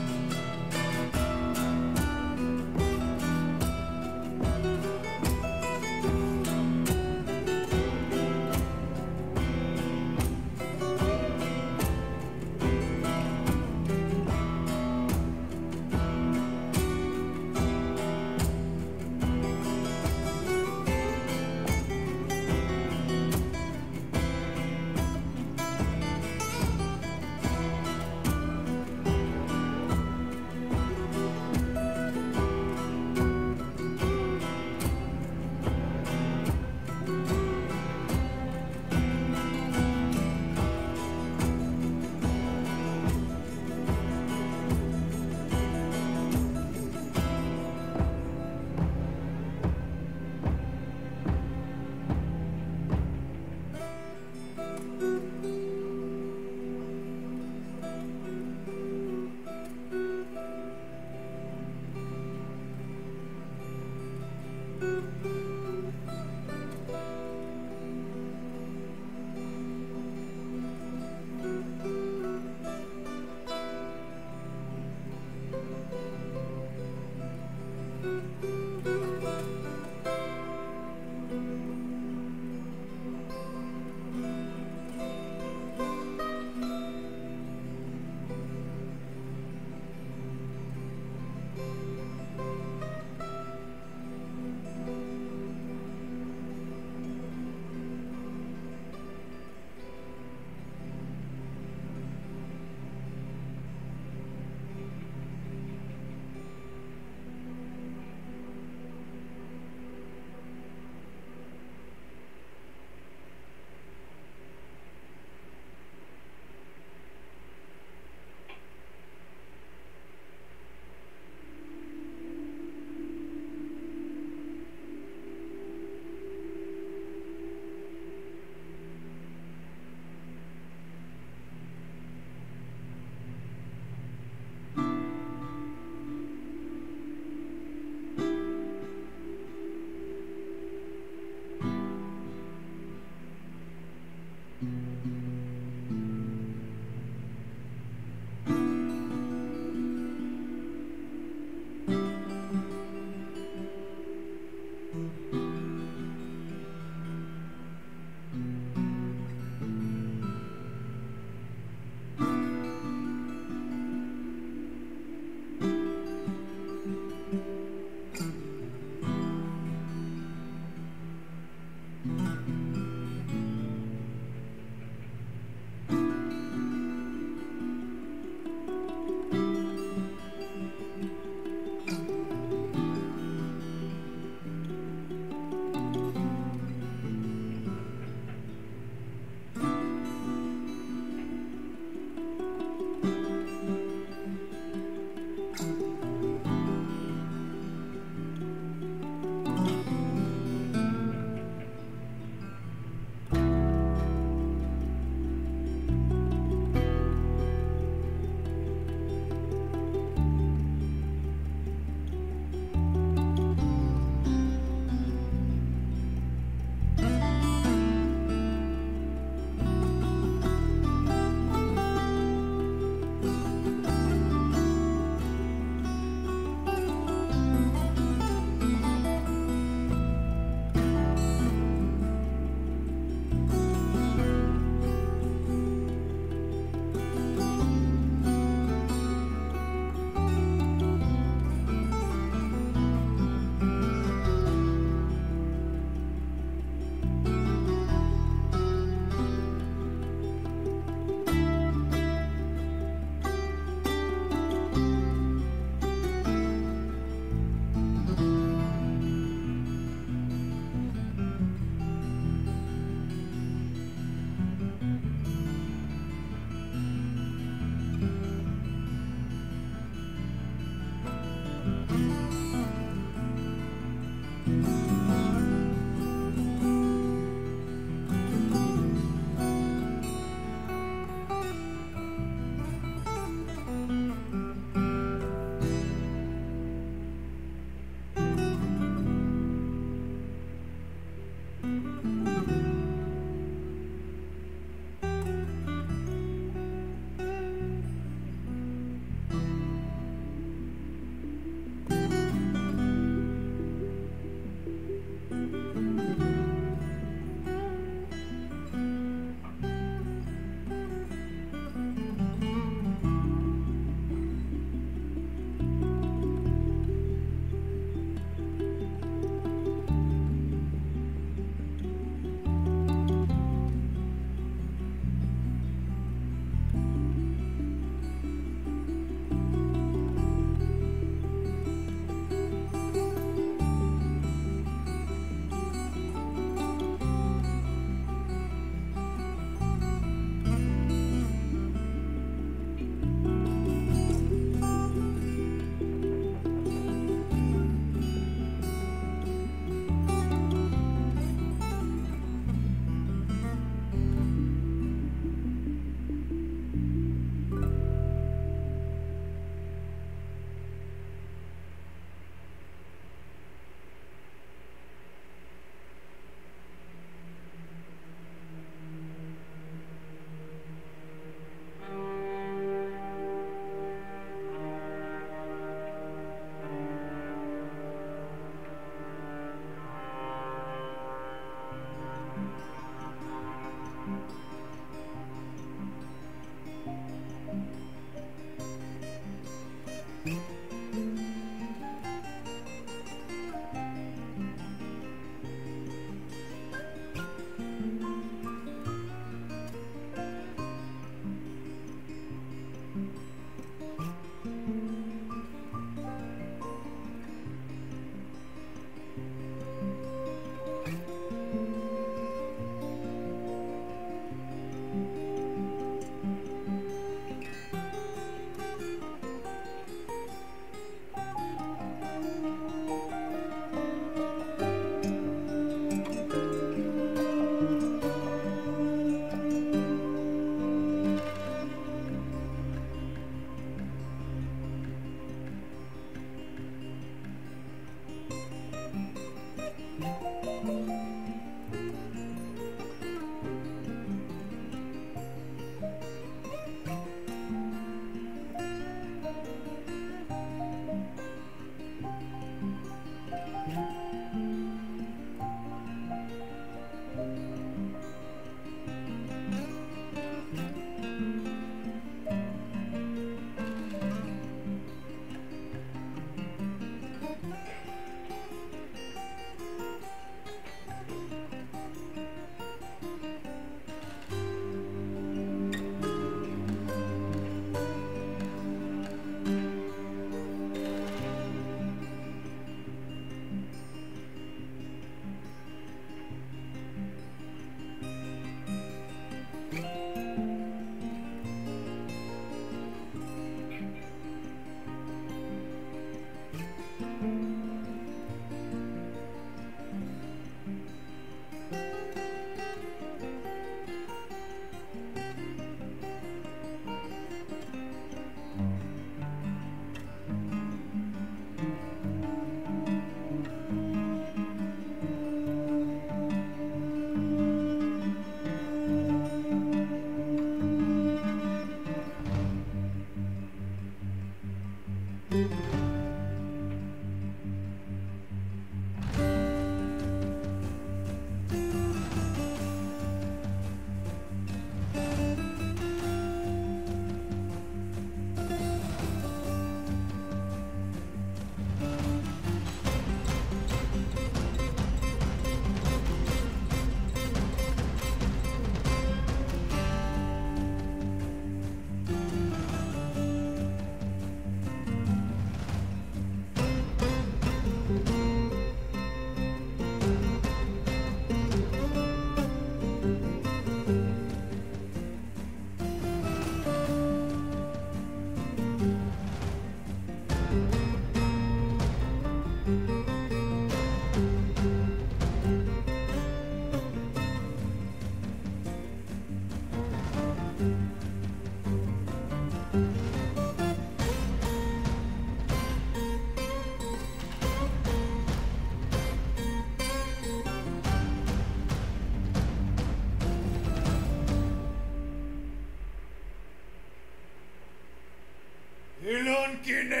Speaker 3: Lankinen!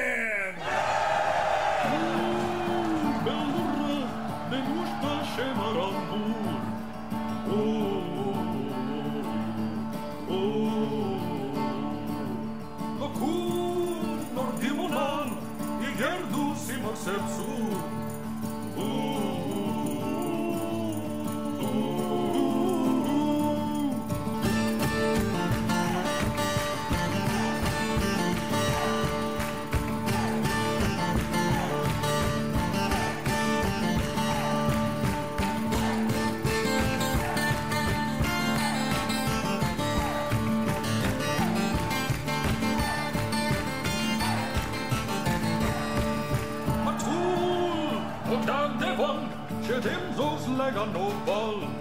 Speaker 4: no
Speaker 3: bolo.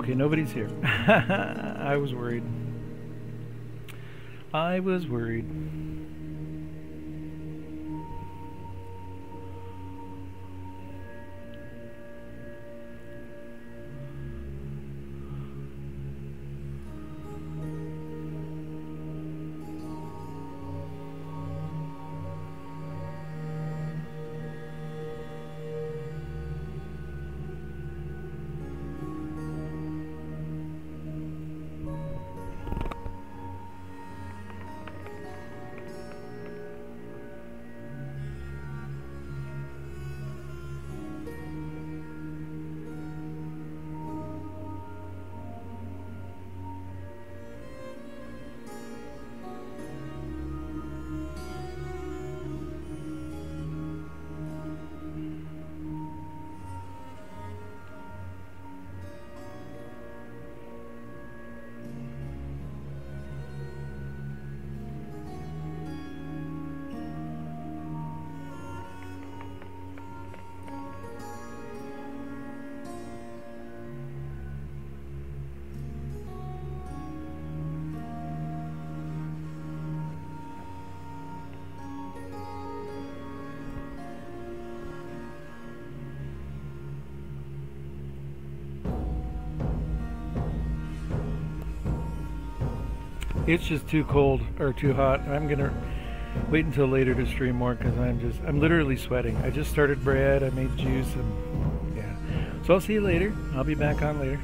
Speaker 2: Okay, nobody's here. I was worried. I was worried. It's just too cold or too hot. I'm gonna wait until later to stream more because I'm just I'm literally sweating. I just started bread. I made juice and yeah. So I'll see you later. I'll be back on later.